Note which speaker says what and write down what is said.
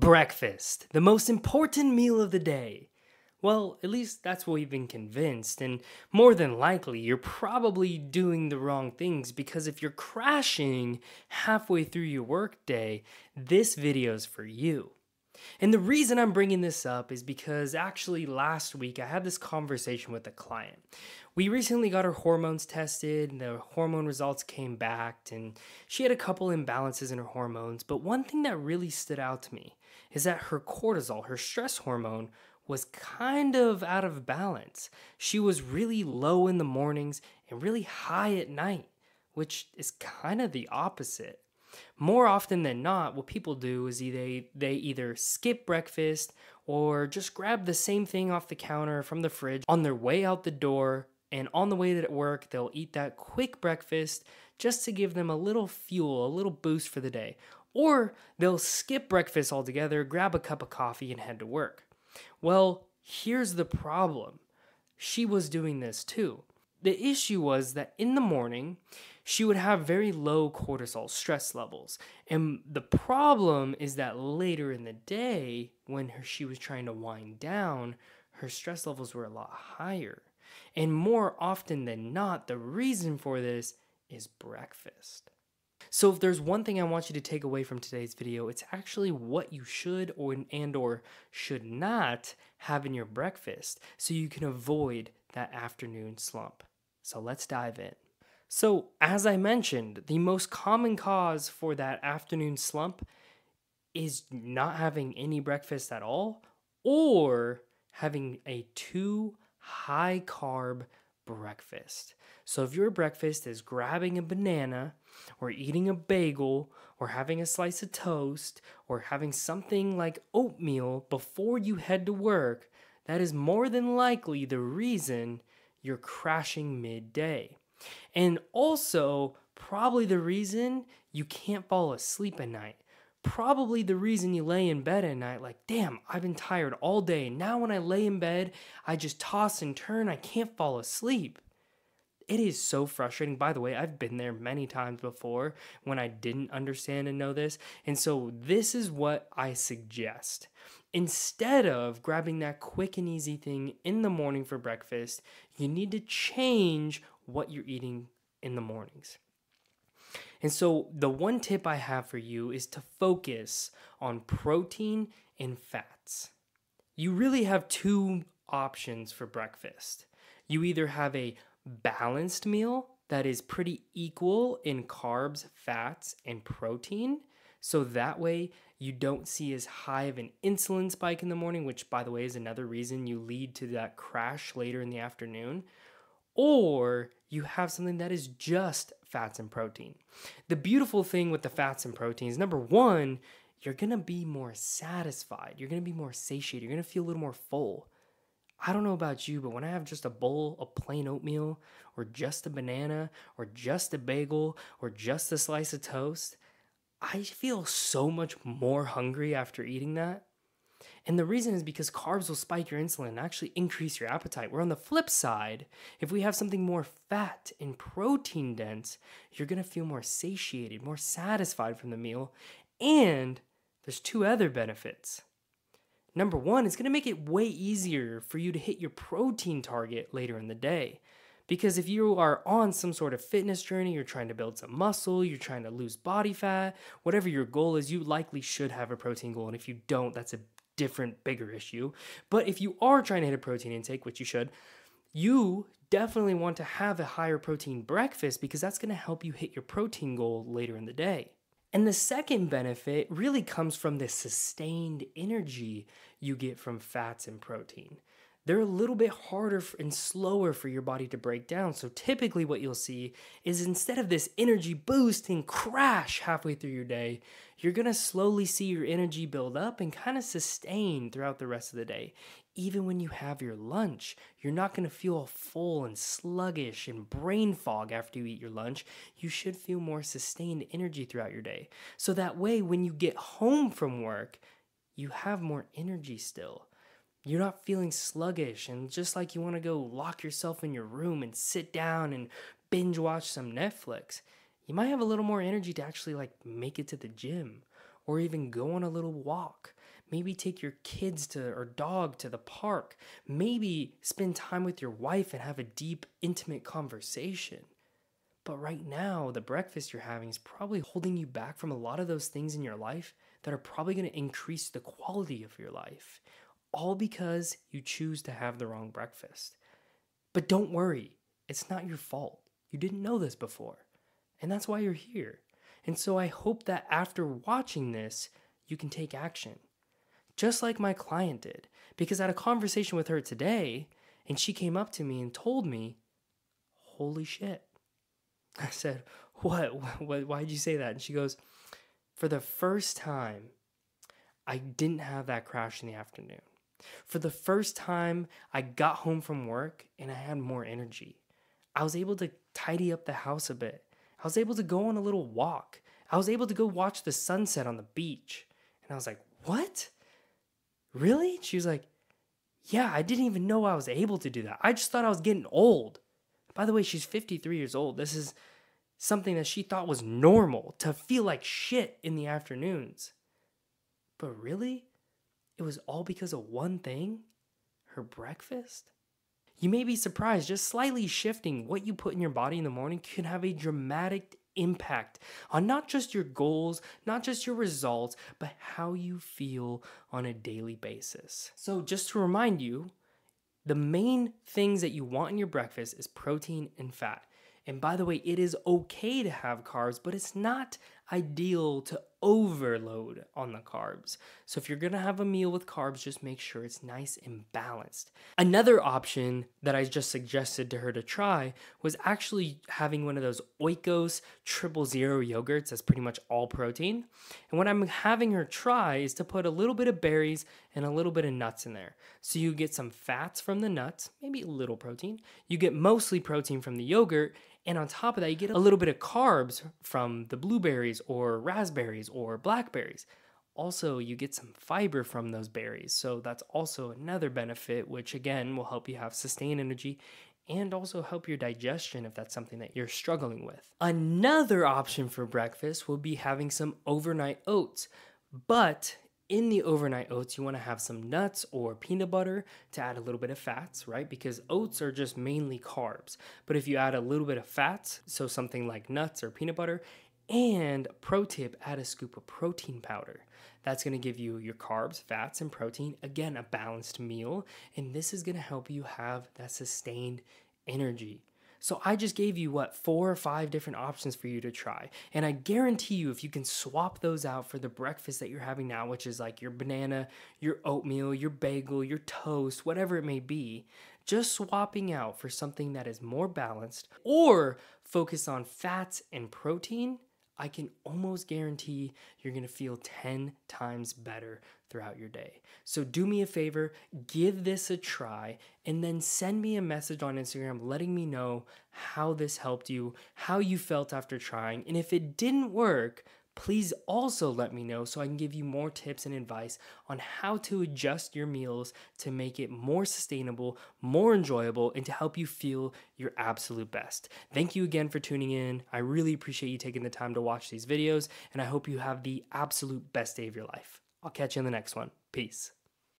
Speaker 1: Breakfast, the most important meal of the day. Well, at least that's what we've been convinced, and more than likely, you're probably doing the wrong things because if you're crashing halfway through your workday, this video is for you. And the reason I'm bringing this up is because actually last week I had this conversation with a client. We recently got her hormones tested, and the hormone results came back, and she had a couple imbalances in her hormones. But one thing that really stood out to me is that her cortisol, her stress hormone, was kind of out of balance. She was really low in the mornings and really high at night, which is kind of the opposite. More often than not, what people do is either they either skip breakfast or just grab the same thing off the counter from the fridge on their way out the door and on the way to work, they'll eat that quick breakfast just to give them a little fuel, a little boost for the day. Or they'll skip breakfast altogether, grab a cup of coffee, and head to work. Well, here's the problem she was doing this too. The issue was that in the morning, she would have very low cortisol stress levels. And the problem is that later in the day, when her, she was trying to wind down, her stress levels were a lot higher. And more often than not, the reason for this is breakfast. So if there's one thing I want you to take away from today's video, it's actually what you should or and or should not have in your breakfast so you can avoid that afternoon slump. So let's dive in. So, as I mentioned, the most common cause for that afternoon slump is not having any breakfast at all or having a too high carb breakfast. So if your breakfast is grabbing a banana or eating a bagel or having a slice of toast or having something like oatmeal before you head to work, that is more than likely the reason you're crashing midday. And also, probably the reason you can't fall asleep at night probably the reason you lay in bed at night like damn i've been tired all day. Now when i lay in bed i just toss and turn. I can't fall asleep. It is so frustrating. By the way i've been there many times before when i didn't understand and know this and so this is what i suggest. Instead of grabbing that quick and easy thing in the morning for breakfast you need to change what you're eating in the mornings and so, the one tip I have for you is to focus on protein and fats. You really have two options for breakfast. You either have a balanced meal that is pretty equal in carbs, fats, and protein. So that way you don't see as high of an insulin spike in the morning, which, by the way, is another reason you lead to that crash later in the afternoon. Or you have something that is just fats and protein. The beautiful thing with the fats and proteins, number one, you're gonna be more satisfied. You're gonna be more satiated. You're gonna feel a little more full. I don't know about you, but when I have just a bowl of plain oatmeal, or just a banana, or just a bagel, or just a slice of toast, I feel so much more hungry after eating that. And the reason is because carbs will spike your insulin and actually increase your appetite. Where on the flip side, if we have something more fat and protein dense, you're gonna feel more satiated, more satisfied from the meal. And there's two other benefits. Number one, it's gonna make it way easier for you to hit your protein target later in the day. Because if you are on some sort of fitness journey, you're trying to build some muscle, you're trying to lose body fat, whatever your goal is, you likely should have a protein goal. And if you don't, that's a different, bigger issue. But if you are trying to hit a protein intake, which you should, you definitely want to have a higher protein breakfast because that's going to help you hit your protein goal later in the day. And the second benefit really comes from the sustained energy you get from fats and protein they're a little bit harder and slower for your body to break down. So typically, what you'll see is instead of this energy boost and crash halfway through your day, you're gonna slowly see your energy build up and kind of sustain throughout the rest of the day. Even when you have your lunch, you're not gonna feel full and sluggish and brain fog after you eat your lunch. You should feel more sustained energy throughout your day. So that way, when you get home from work, you have more energy still you're not feeling sluggish and just like you want to go lock yourself in your room and sit down and binge watch some Netflix, you might have a little more energy to actually like make it to the gym or even go on a little walk. Maybe take your kids to or dog to the park. Maybe spend time with your wife and have a deep, intimate conversation. But right now, the breakfast you're having is probably holding you back from a lot of those things in your life that are probably going to increase the quality of your life, all because you choose to have the wrong breakfast. But don't worry, it's not your fault. You didn't know this before. And that's why you're here. And so I hope that after watching this, you can take action. Just like my client did. Because I had a conversation with her today, and she came up to me and told me, Holy shit, I said, what? what? Why did you say that? And she goes, For the first time, I didn't have that crash in the afternoon. For the first time, I got home from work and I had more energy. I was able to tidy up the house a bit. I was able to go on a little walk. I was able to go watch the sunset on the beach. And I was like, What? Really? She was like, Yeah, I didn't even know I was able to do that. I just thought I was getting old. By the way, she's 53 years old. This is something that she thought was normal to feel like shit in the afternoons. But really, it was all because of one thing her breakfast. You may be surprised, just slightly shifting what you put in your body in the morning can have a dramatic impact on not just your goals, not just your results, but how you feel on a daily basis. So, just to remind you, the main things that you want in your breakfast is protein and fat. And by the way, it is okay to have carbs, but it's not ideal to overload on the carbs. So if you're gonna have a meal with carbs, just make sure it's nice and balanced. Another option that I just suggested to her to try was actually having one of those Oikos triple zero yogurts that's pretty much all protein. And what I'm having her try is to put a little bit of berries and a little bit of nuts in there. So you get some fats from the nuts, maybe a little protein. You get mostly protein from the yogurt and on top of that, you get a little bit of carbs from the blueberries or raspberries or blackberries. Also, you get some fiber from those berries. So that's also another benefit, which again will help you have sustained energy and also help your digestion if that's something that you're struggling with. Another option for breakfast will be having some overnight oats. But in the overnight oats, you want to have some nuts or peanut butter to add a little bit of fats, right? Because oats are just mainly carbs. But if you add a little bit of fats, so something like nuts or peanut butter, and pro tip, add a scoop of protein powder. That's gonna give you your carbs, fats, and protein. Again, a balanced meal. And this is gonna help you have that sustained energy. So I just gave you what four or five different options for you to try. And I guarantee you if you can swap those out for the breakfast that you're having now, which is like your banana, your oatmeal, your bagel, your toast, whatever it may be, just swapping out for something that is more balanced or focus on fats and protein I can almost guarantee you're gonna feel 10 times better throughout your day. So do me a favor, give this a try, and then send me a message on Instagram letting me know how this helped you, how you felt after trying. And if it didn't work, please also let me know so I can give you more tips and advice on how to adjust your meals to make it more sustainable, more enjoyable, and to help you feel your absolute best. Thank you again for tuning in. I really appreciate you taking the time to watch these videos, and I hope you have the absolute best day of your life. I'll catch you in the next one. Peace.